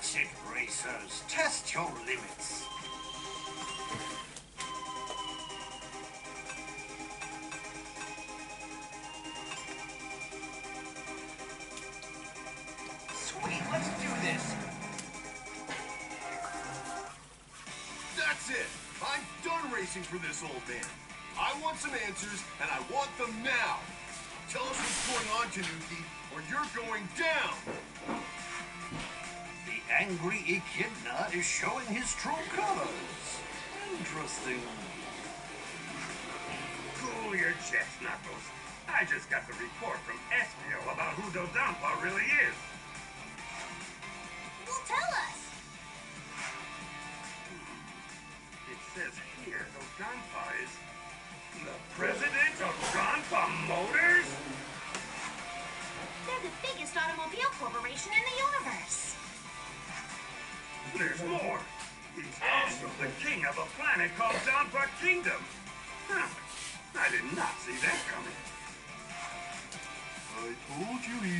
That's it, racers. Test your limits. Sweet, let's do this. That's it. I'm done racing for this old man. I want some answers, and I want them now. Tell us what's going on, Tanuki, or you're going down. The angry Echidna is showing his true colors. Interesting. Cool your jets, Knuckles. I just got the report from Espio about who Dodon Pa really is. Well, tell us. It says here Dodon Pa is the president of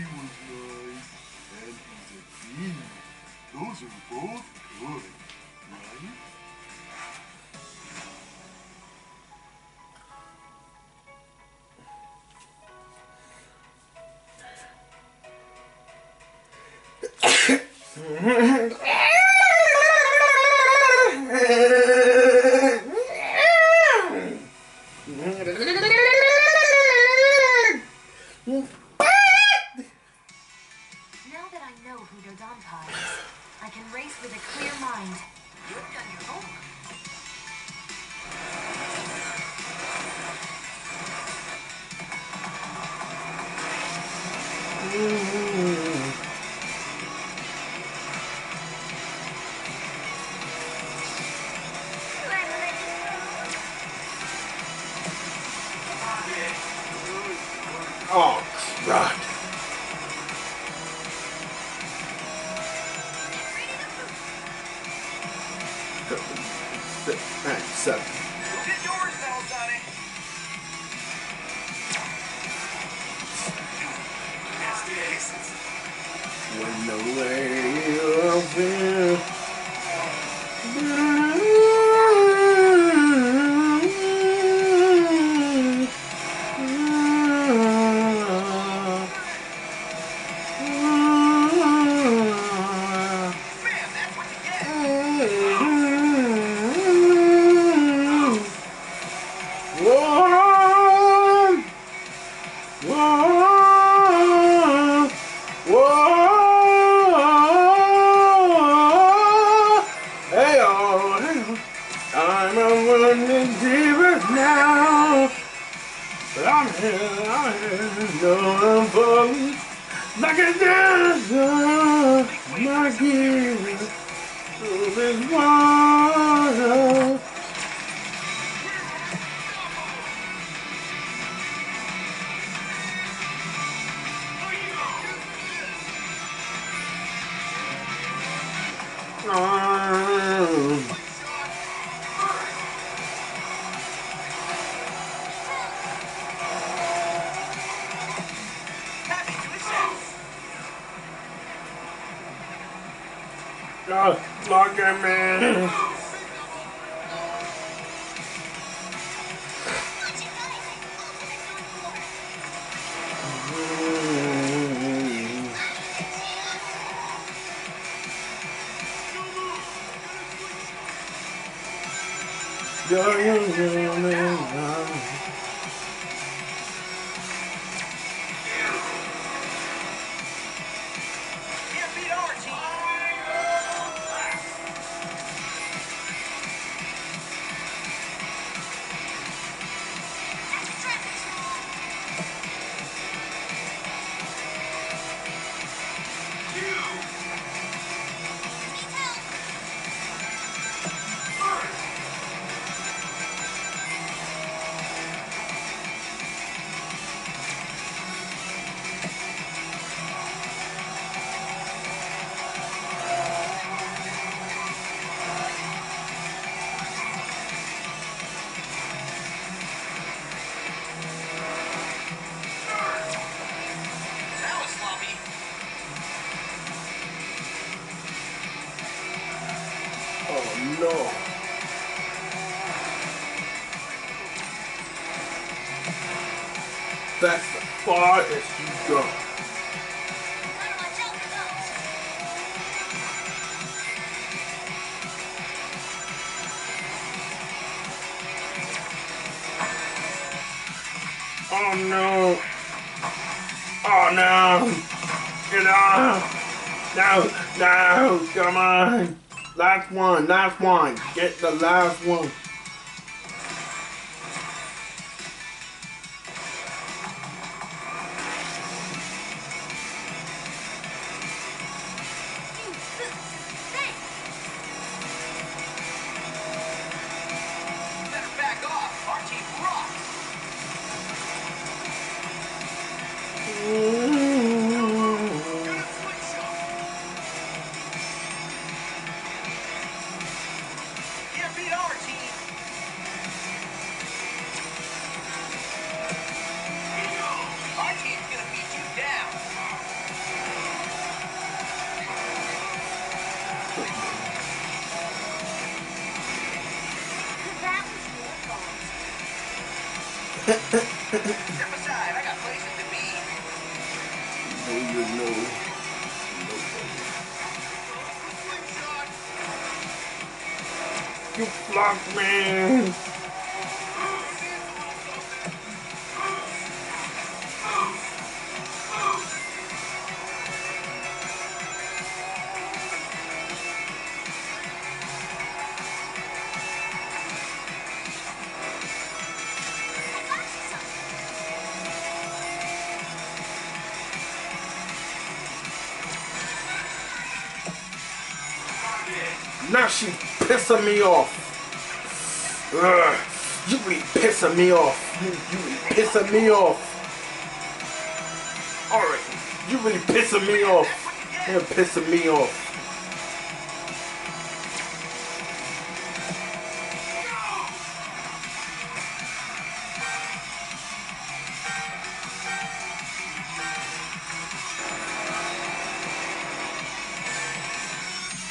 was nice, and he's a. Those are both good, right? Now Oh, crud. Alright, so. Get yours now. When the way like a God, look at me. Do you no. That's as far as you go. Oh no. Oh no. Get off. No, no, come on. Last one, last one. Get the last one. Step aside. I got places to be. No, you know. You blocked me. Now she pissing me off. Ugh, you really pissing me off. You, you really pissing me off. Alright, you really pissing me off. You're pissing me off.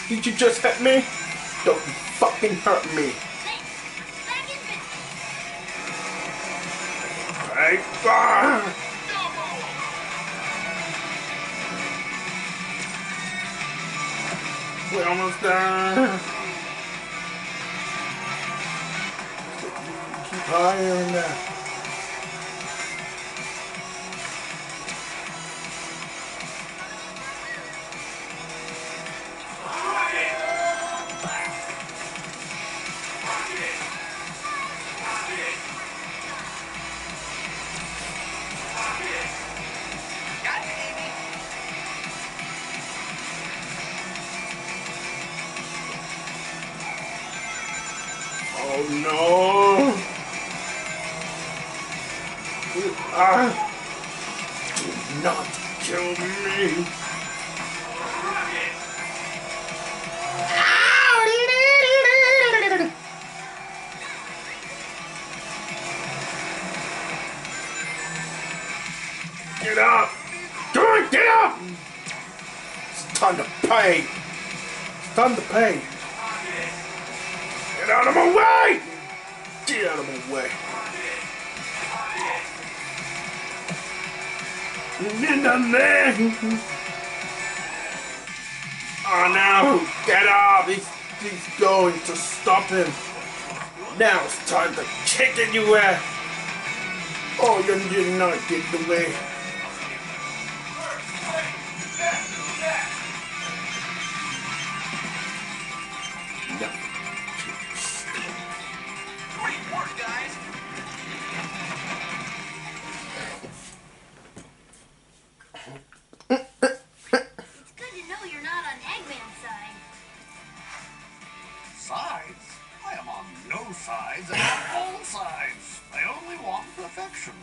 Did you just hit me? Don't fucking hurt me. Hey, ah! We're almost done. Keep higher in there. Oh no! Are. Do not kill me! Get up! Come on, get up! It's time to pay! It's time to pay! Get out of my way! Get out of my way! Oh, get down there! Oh no! Get up! He's, he's going to stop him! Now it's time to kick in your ass! Oh, you did not get the and on all sides. I only want perfection.